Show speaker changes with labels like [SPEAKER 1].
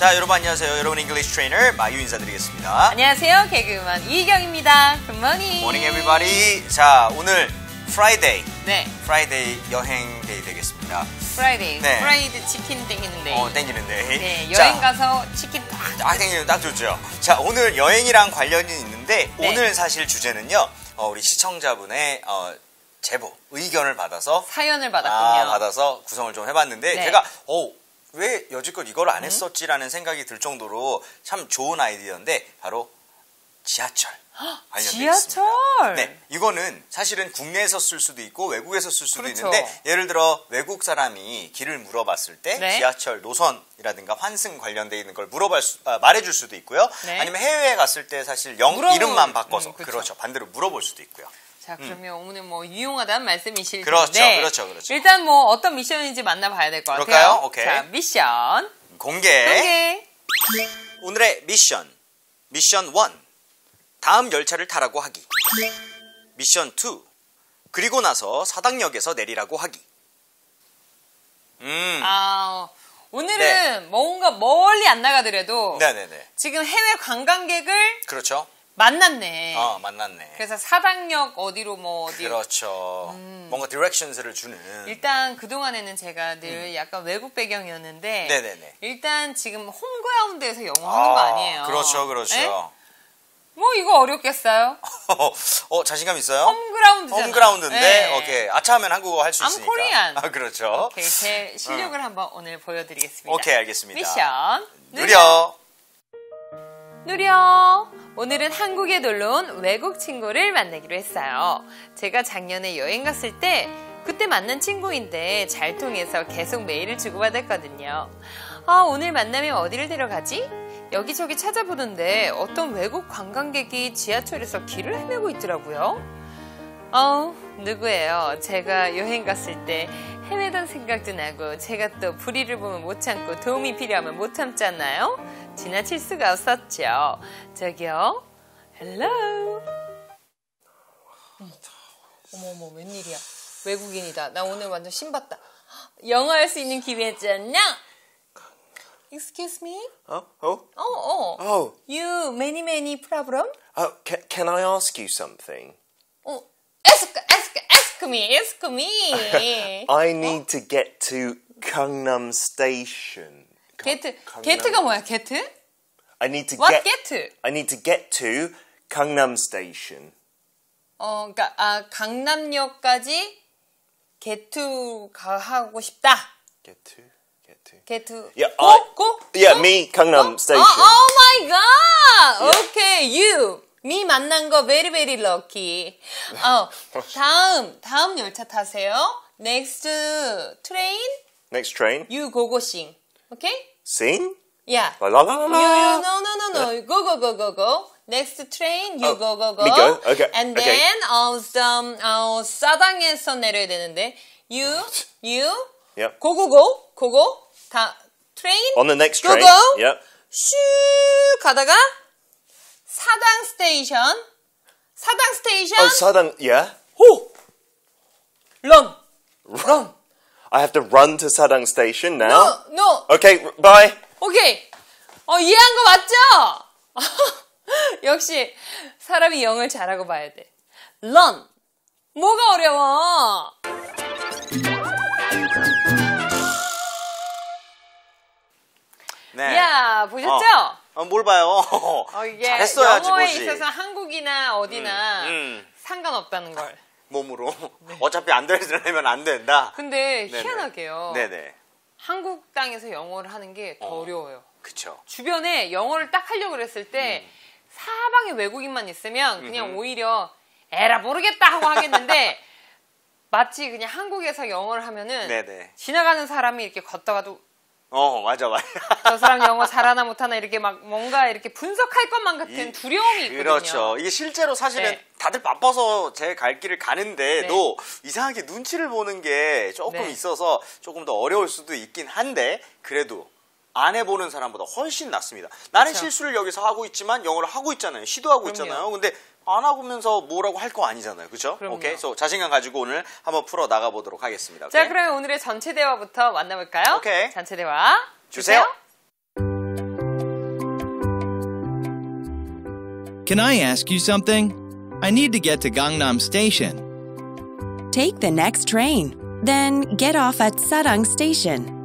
[SPEAKER 1] 자, 여러분 안녕하세요. 여러분 English trainer 마유 인사드리겠습니다.
[SPEAKER 2] 안녕하세요. 개그우먼 이경입니다. Good morning.
[SPEAKER 1] Morning everybody. 자, 오늘 Friday.
[SPEAKER 2] 네.
[SPEAKER 1] Friday 여행 day 되겠습니다.
[SPEAKER 2] Friday.
[SPEAKER 1] 네.
[SPEAKER 2] 프라이드 치킨 땡기는 day.
[SPEAKER 1] 어, 땡기는 day.
[SPEAKER 2] 네.
[SPEAKER 1] 자,
[SPEAKER 2] 여행 가서 치킨 딱.
[SPEAKER 1] 아, 땡기는 딱 좋죠. 자, 오늘 여행이랑 관련이 있는데
[SPEAKER 2] 네.
[SPEAKER 1] 오늘 사실 주제는요. 어, 우리 시청자분의 어, 제보, 의견을 받아서
[SPEAKER 2] 사연을 받았군요.
[SPEAKER 1] 아, 받아서 구성을 좀 해봤는데
[SPEAKER 2] 네.
[SPEAKER 1] 제가 어, 왜 여지껏 이걸 안 했었지라는 생각이 들 정도로 참 좋은 아이디어인데 바로 지하철 관련돼
[SPEAKER 2] 지하철?
[SPEAKER 1] 있습니다. 네, 이거는 사실은 국내에서 쓸 수도 있고 외국에서 쓸 수도
[SPEAKER 2] 그렇죠.
[SPEAKER 1] 있는데 예를 들어 외국 사람이 길을 물어봤을 때
[SPEAKER 2] 네.
[SPEAKER 1] 지하철 노선이라든가 환승 관련돼 있는 걸 물어볼 수, 아, 말해줄 수도 있고요.
[SPEAKER 2] 네.
[SPEAKER 1] 아니면 해외에 갔을 때 사실 영
[SPEAKER 2] 물어볼-
[SPEAKER 1] 이름만 바꿔서
[SPEAKER 2] 음, 그렇죠.
[SPEAKER 1] 그렇죠 반대로 물어볼 수도 있고요.
[SPEAKER 2] 자, 그러면 오늘 뭐 유용하다는 말씀이실
[SPEAKER 1] 그렇죠,
[SPEAKER 2] 텐데.
[SPEAKER 1] 그렇죠, 그렇죠.
[SPEAKER 2] 일단 뭐 어떤 미션인지 만나봐야 될 것 같아요.
[SPEAKER 1] 그럴까요? 오케이.
[SPEAKER 2] 자, 미션.
[SPEAKER 1] 공개.
[SPEAKER 2] 공개.
[SPEAKER 1] 오늘의 미션. 미션 1. 다음 열차를 타라고 하기. 미션 2. 그리고 나서 사당역에서 내리라고 하기. 음.
[SPEAKER 2] 아, 오늘은 뭔가 멀리 안 나가더라도
[SPEAKER 1] 네네네.
[SPEAKER 2] 지금 해외 관광객을
[SPEAKER 1] 그렇죠.
[SPEAKER 2] 만났네.
[SPEAKER 1] 어, 만났네.
[SPEAKER 2] 그래서 사당역 어디로 뭐 어디
[SPEAKER 1] 그렇죠. 뭔가 directions를 주는.
[SPEAKER 2] 일단 그동안에는 제가 늘 약간 외국 배경이었는데
[SPEAKER 1] 음. 네네네.
[SPEAKER 2] 일단 지금 홈그라운드에서 영어 하는 거 아니에요.
[SPEAKER 1] 그렇죠, 그렇죠.
[SPEAKER 2] 네? 뭐 이거 어렵겠어요?
[SPEAKER 1] 어, 자신감 있어요?
[SPEAKER 2] 홈그라운드잖아요.
[SPEAKER 1] 홈그라운드인데,
[SPEAKER 2] 네.
[SPEAKER 1] 오케이. 아차하면 한국어 할 수 있으니까.
[SPEAKER 2] Korean.
[SPEAKER 1] 아, 그렇죠.
[SPEAKER 2] 오케이, 제 실력을 한번 오늘 보여드리겠습니다.
[SPEAKER 1] 오케이, 알겠습니다.
[SPEAKER 2] 미션
[SPEAKER 1] 느려.
[SPEAKER 2] 누려. 오늘은 한국에 놀러 온 외국 친구를 만나기로 했어요. 제가 작년에 여행 갔을 때 그때 만난 친구인데 잘 통해서 계속 메일을 주고받았거든요. 아, 오늘 만나면 어디를 데려가지? 여기저기 찾아보는데 어떤 외국 관광객이 지하철에서 길을 헤매고 있더라고요. 어, 누구예요? 제가 여행 갔을 때 헤매던 생각도 나고 제가 또 불의를 보면 못 참고 도움이 필요하면 못 참잖아요. 지나칠 수가 없었죠. 저기요. Hello. 어머 어머 웬일이야. 외국인이다. 나 오늘 완전 심봤다. 영어 할 수 있는 기회잖아. Excuse me?
[SPEAKER 3] Oh, oh,
[SPEAKER 2] 어, 어.
[SPEAKER 3] oh,
[SPEAKER 2] You many many problem?
[SPEAKER 3] oh. Can, can I ask you something?
[SPEAKER 2] 어. Ask ask ask me. Ask me.
[SPEAKER 3] I need to get to Gangnam Station.
[SPEAKER 2] 게트
[SPEAKER 3] 강남.
[SPEAKER 2] 게트가 뭐야? 게트?
[SPEAKER 3] I need to
[SPEAKER 2] What
[SPEAKER 3] get.
[SPEAKER 2] 게트?
[SPEAKER 3] I need to get to Gangnam Station.
[SPEAKER 2] 어, 그러니까 아 강남역까지 게트 가 하고 싶다.
[SPEAKER 3] Get to. Get to.
[SPEAKER 2] 게트.
[SPEAKER 3] Yeah,
[SPEAKER 2] 고?
[SPEAKER 3] I-
[SPEAKER 2] 고?
[SPEAKER 3] Yeah,
[SPEAKER 2] 고?
[SPEAKER 3] me Gangnam
[SPEAKER 2] 어?
[SPEAKER 3] Station.
[SPEAKER 2] 어, oh my god. Okay, you. 미 만난 거 very very lucky. 어, 다음 다음 열차 타세요. Next train,
[SPEAKER 3] Next train.
[SPEAKER 2] you go go sing. Okay?
[SPEAKER 3] Sing.
[SPEAKER 2] Yeah.
[SPEAKER 3] La la la la.
[SPEAKER 2] You, you,
[SPEAKER 3] la.
[SPEAKER 2] no, no, no, no. Go, go, go, go, go. Next train, you
[SPEAKER 3] Oh,
[SPEAKER 2] go, go, go.
[SPEAKER 3] me go? Okay,
[SPEAKER 2] And
[SPEAKER 3] okay.
[SPEAKER 2] then, 어, some, 어, 사당에서 내려야 되는데, you, you,
[SPEAKER 3] Yep.
[SPEAKER 2] go, go, go, go, go. 다, train.
[SPEAKER 3] On the next
[SPEAKER 2] go,
[SPEAKER 3] train.
[SPEAKER 2] go.
[SPEAKER 3] Yep.
[SPEAKER 2] 슉 가다가, 사당 station. 사당 station.
[SPEAKER 3] Oh, Southern. Yeah.
[SPEAKER 2] 호! Run. Run.
[SPEAKER 3] I have to run to Sadang Station now.
[SPEAKER 2] No, no.
[SPEAKER 3] Okay. Bye.
[SPEAKER 2] 오케이. 어, 이해한 거 맞죠? 역시 사람이 영어를 잘하고 봐야 돼. run. 뭐가 어려워?
[SPEAKER 1] 네.
[SPEAKER 2] 야, 보셨죠?
[SPEAKER 1] 어, 뭘 봐요?
[SPEAKER 2] 어,
[SPEAKER 1] 잘했어야지
[SPEAKER 2] 영어에
[SPEAKER 1] 보지.
[SPEAKER 2] 있어서 한국이나 어디나
[SPEAKER 1] 음.
[SPEAKER 2] 상관없다는 걸.
[SPEAKER 1] 몸으로. 어차피 안 되려면 안 된다.
[SPEAKER 2] 근데
[SPEAKER 1] 네네.
[SPEAKER 2] 희한하게요.
[SPEAKER 1] 네네.
[SPEAKER 2] 한국 땅에서 영어를 하는 게더 어. 려워요
[SPEAKER 1] 그쵸.
[SPEAKER 2] 주변에 영어를 딱 하려고 그랬을 때
[SPEAKER 1] 음.
[SPEAKER 2] 사방에 외국인만 있으면 그냥 오히려 에라 모르겠다 하고 하겠는데 마치 그냥 한국에서 영어를 하면은
[SPEAKER 1] 네네.
[SPEAKER 2] 지나가는 사람이 이렇게 걷다가도
[SPEAKER 1] 어, 맞아, 맞아.
[SPEAKER 2] 저 사람 영어 잘하나 못하나 이렇게 막 뭔가 이렇게 분석할 것만 같은
[SPEAKER 1] 이-
[SPEAKER 2] 두려움이 있거든요.
[SPEAKER 1] 그렇죠. 이게 실제로 사실은
[SPEAKER 2] 네.
[SPEAKER 1] 다들 바빠서 제 갈 길을 가는데도 이상하게 눈치를 보는 게 조금
[SPEAKER 2] 네.
[SPEAKER 1] 있어서 조금 더 어려울 수도 있긴 한데 그래도 안 해보는 사람보다 훨씬 낫습니다. 나는
[SPEAKER 2] 그렇죠.
[SPEAKER 1] 실수를 여기서 하고 있지만 영어를 하고 있잖아요. 시도하고
[SPEAKER 2] 그럼요.
[SPEAKER 1] 있잖아요. 근데 안아보면서 뭐라고 할 거 아니잖아요. 그렇죠? 오케이. 그래서 자신감 가지고 오늘 한번 풀어 나가 보도록 하겠습니다. 오케이?
[SPEAKER 2] 자, 그러면 오늘의 전체 대화부터 만나 볼까요?
[SPEAKER 1] 오케이.
[SPEAKER 2] 전체 대화. 주세요.
[SPEAKER 1] 주세요.
[SPEAKER 4] Can I ask you something? I need to get to Gangnam Station.
[SPEAKER 5] Take the next train. Then get off at Sarang Station.